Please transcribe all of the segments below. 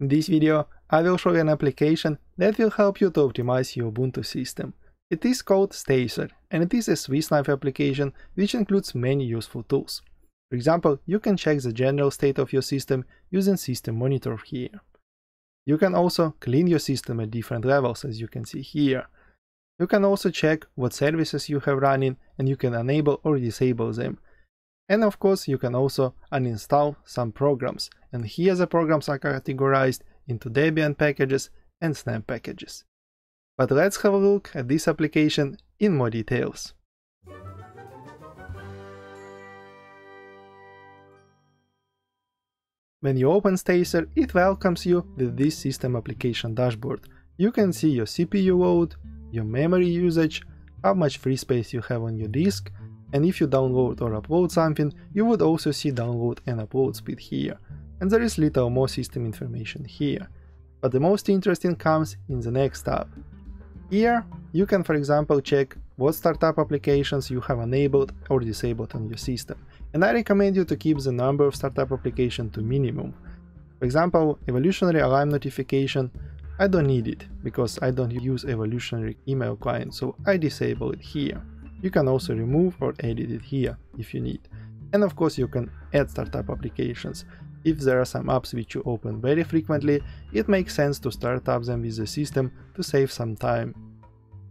In this video, I will show you an application that will help you to optimize your Ubuntu system. It is called Stacer, and it is a Swiss knife application which includes many useful tools. For example, you can check the general state of your system using System Monitor here. You can also clean your system at different levels as you can see here. You can also check what services you have running and you can enable or disable them. And of course you can also uninstall some programs and here the programs are categorized into Debian packages and snap packages. But let's have a look at this application in more details. When you open Stacer, it welcomes you with this system application dashboard. You can see your CPU load, your memory usage, how much free space you have on your disk, and if you download or upload something, you would also see download and upload speed here. And there is little more system information here. But the most interesting comes in the next tab. Here, you can for example check what startup applications you have enabled or disabled on your system and I recommend you to keep the number of startup application to minimum. For example, evolutionary alarm notification, I don't need it, because I don't use evolutionary email client, so I disable it here. You can also remove or edit it here, if you need. And of course you can add startup applications. If there are some apps which you open very frequently, it makes sense to start up them with the system to save some time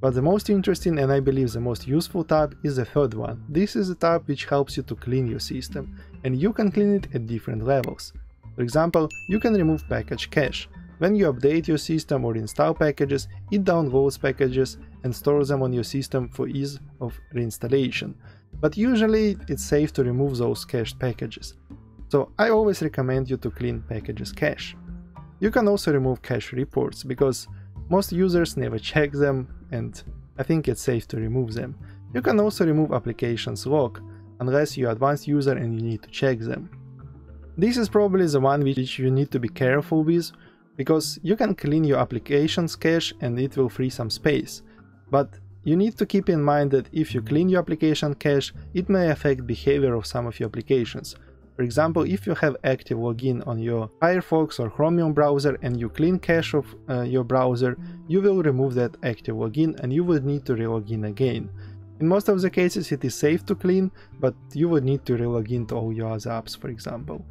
but the most interesting and I believe the most useful tab is the third one. This is a tab which helps you to clean your system, and you can clean it at different levels. For example, you can remove package cache. When you update your system or install packages, it downloads packages and stores them on your system for ease of reinstallation. But usually it's safe to remove those cached packages. So I always recommend you to clean packages cache. You can also remove crash reports because most users never check them and I think it's safe to remove them. You can also remove applications log, unless you're advanced user and you need to check them. This is probably the one which you need to be careful with, because you can clean your applications cache and it will free some space. But you need to keep in mind that if you clean your application cache, it may affect behavior of some of your applications. For example, if you have active login on your Firefox or Chromium browser and you clean cache of uh, your browser, you will remove that active login and you would need to re-login again. In most of the cases it is safe to clean, but you would need to re-login to all your other apps, for example.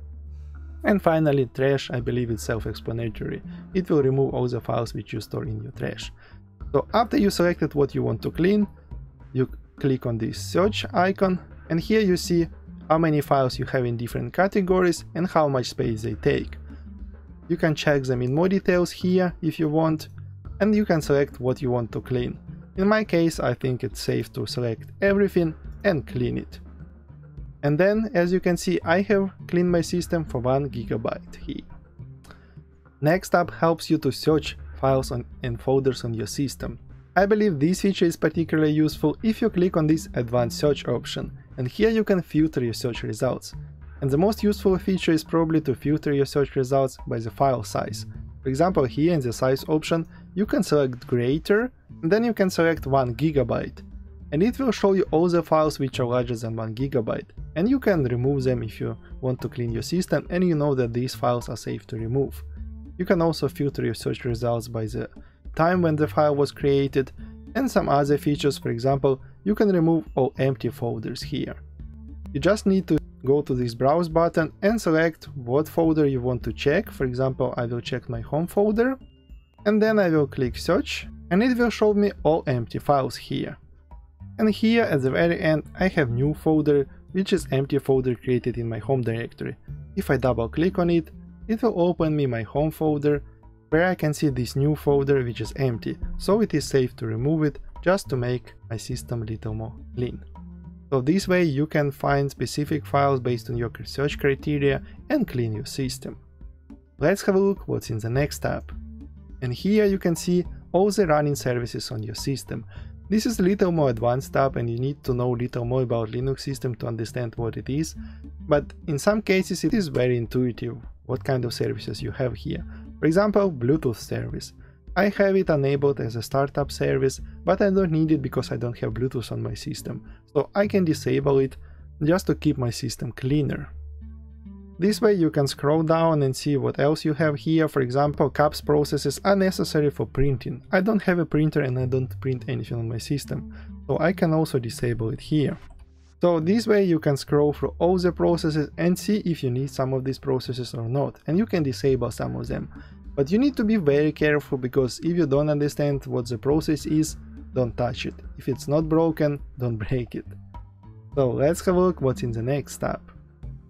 And finally, trash, I believe it's self-explanatory. It will remove all the files which you store in your trash. So after you selected what you want to clean, you click on this search icon and here you see how many files you have in different categories and how much space they take. You can check them in more details here if you want, and you can select what you want to clean. In my case, I think it's safe to select everything and clean it. And then, as you can see, I have cleaned my system for 1 gigabyte here. Next up helps you to search files on, and folders on your system. I believe this feature is particularly useful if you click on this advanced search option and here you can filter your search results. And the most useful feature is probably to filter your search results by the file size. For example, here in the size option, you can select greater, and then you can select 1 gigabyte. And it will show you all the files which are larger than 1 gigabyte. And you can remove them if you want to clean your system and you know that these files are safe to remove. You can also filter your search results by the time when the file was created and some other features, for example, you can remove all empty folders here. You just need to go to this browse button and select what folder you want to check, for example I will check my home folder, and then I will click search and it will show me all empty files here. And here at the very end I have new folder which is empty folder created in my home directory. If I double click on it, it will open me my home folder where I can see this new folder which is empty, so it is safe to remove it just to make my system a little more clean. So this way you can find specific files based on your search criteria and clean your system. Let's have a look what's in the next tab. And here you can see all the running services on your system. This is a little more advanced tab and you need to know a little more about Linux system to understand what it is, but in some cases it is very intuitive what kind of services you have here. For example, Bluetooth service. I have it enabled as a startup service, but I don't need it because I don't have Bluetooth on my system, so I can disable it just to keep my system cleaner. This way you can scroll down and see what else you have here. For example, CUPS processes are necessary for printing. I don't have a printer and I don't print anything on my system, so I can also disable it here. So this way you can scroll through all the processes and see if you need some of these processes or not, and you can disable some of them. But you need to be very careful because if you don't understand what the process is, don't touch it. If it's not broken, don't break it. So let's have a look what's in the next tab.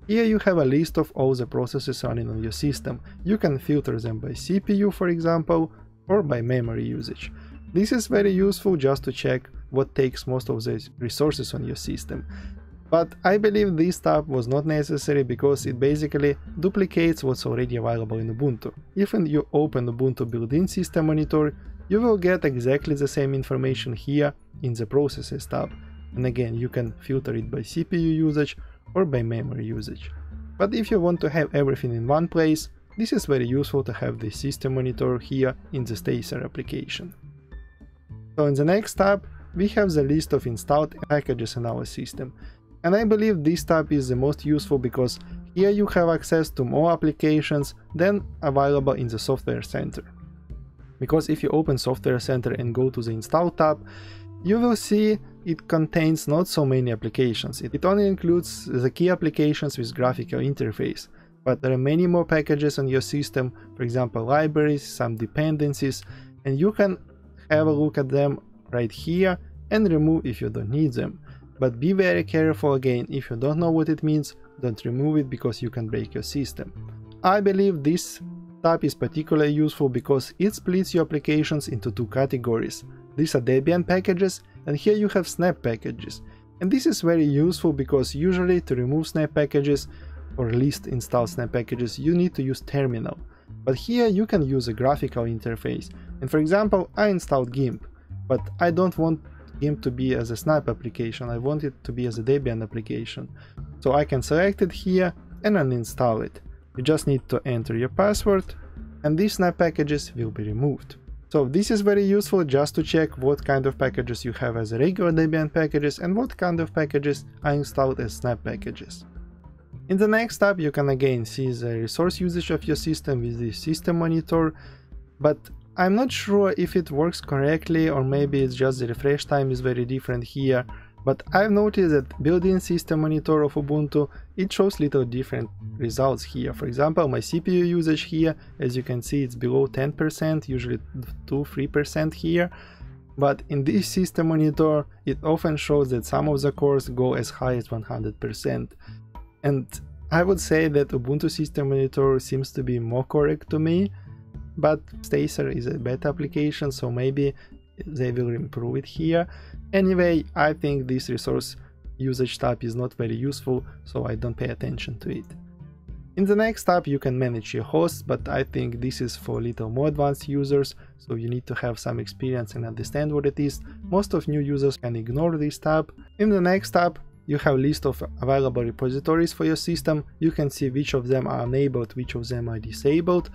Here you have a list of all the processes running on your system. You can filter them by CPU for example, or by memory usage. This is very useful just to check what takes most of the resources on your system. But I believe this tab was not necessary because it basically duplicates what's already available in Ubuntu. If you open Ubuntu built-in system monitor, you will get exactly the same information here in the processes tab. And again, you can filter it by CPU usage or by memory usage. But if you want to have everything in one place, this is very useful to have the system monitor here in the Stacer application. So in the next tab, we have the list of installed packages in our system. And I believe this tab is the most useful because here you have access to more applications than available in the Software Center. Because if you open Software Center and go to the Install tab, you will see it contains not so many applications. It only includes the key applications with graphical interface, but there are many more packages on your system, for example libraries, some dependencies, and you can have a look at them right here and remove if you don't need them. But be very careful again, if you don't know what it means, don't remove it because you can break your system. I believe this tab is particularly useful because it splits your applications into two categories, these are Debian packages and here you have snap packages. And this is very useful because usually to remove snap packages or at least install snap packages you need to use terminal. But here you can use a graphical interface. And for example, I installed GIMP, but I don't want GIMP to be as a snap application, I want it to be as a Debian application. So I can select it here and uninstall it. You just need to enter your password and these snap packages will be removed. So this is very useful just to check what kind of packages you have as regular Debian packages and what kind of packages are installed as snap packages. In the next tab you can again see the resource usage of your system with the system monitor, but I'm not sure if it works correctly or maybe it's just the refresh time is very different here but I've noticed that built-in system monitor of Ubuntu, it shows little different results here. For example, my CPU usage here, as you can see, it's below 10%, usually 2-3% here. But in this system monitor, it often shows that some of the cores go as high as 100%. And I would say that Ubuntu System Monitor seems to be more correct to me, but Stacer is a beta application, so maybe they will improve it here. Anyway, I think this resource usage tab is not very useful, so I don't pay attention to it. In the next tab you can manage your hosts, but I think this is for a little more advanced users, so you need to have some experience and understand what it is. Most of new users can ignore this tab. In the next tab you have list of available repositories for your system, you can see which of them are enabled, which of them are disabled,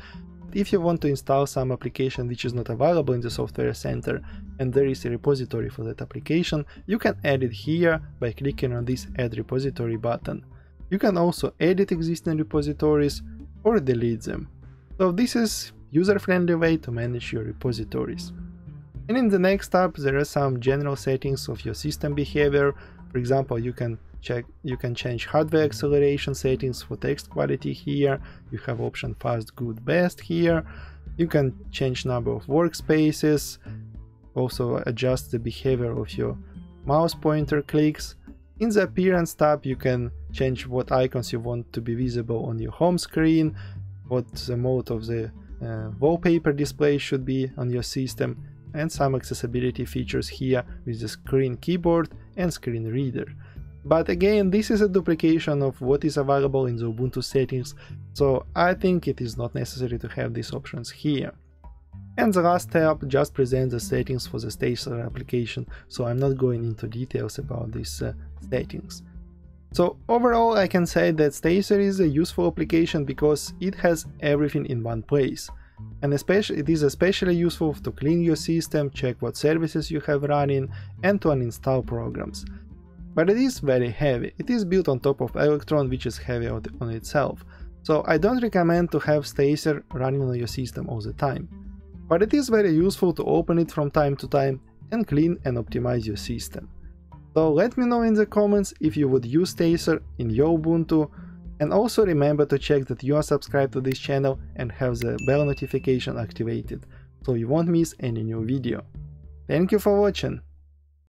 if you want to install some application which is not available in the software center and there is a repository for that application, you can add it here by clicking on this add repository button. You can also edit existing repositories or delete them. So this is user-friendly way to manage your repositories. And in the next tab there are some general settings of your system behavior. For example, you can check you can change hardware acceleration settings for text quality here. You have option fast good best here. You can change number of workspaces. Also adjust the behavior of your mouse pointer clicks. In the appearance tab you can change what icons you want to be visible on your home screen what the mode of the uh, wallpaper display should be on your system and some accessibility features here with the screen keyboard and screen reader but again, this is a duplication of what is available in the Ubuntu settings, so I think it is not necessary to have these options here. And the last tab just presents the settings for the Stacer application, so I'm not going into details about these uh, settings. So overall I can say that Stacer is a useful application because it has everything in one place. And especially, it is especially useful to clean your system, check what services you have running, and to uninstall programs. But it is very heavy, it is built on top of Electron which is heavy on itself, So I don't recommend to have Stacer running on your system all the time. But it is very useful to open it from time to time and clean and optimize your system. So let me know in the comments if you would use Stacer in your Ubuntu and also remember to check that you are subscribed to this channel and have the bell notification activated so you won't miss any new video. Thank you for watching.